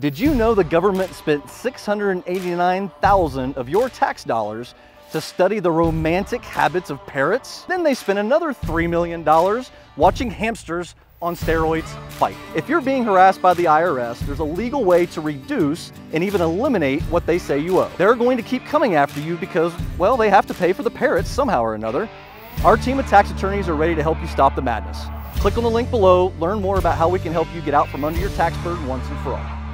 Did you know the government spent 689,000 of your tax dollars to study the romantic habits of parrots? Then they spent another $3 million watching hamsters on steroids fight. If you're being harassed by the IRS, there's a legal way to reduce and even eliminate what they say you owe. They're going to keep coming after you because, well, they have to pay for the parrots somehow or another. Our team of tax attorneys are ready to help you stop the madness. Click on the link below, learn more about how we can help you get out from under your tax burden once and for all.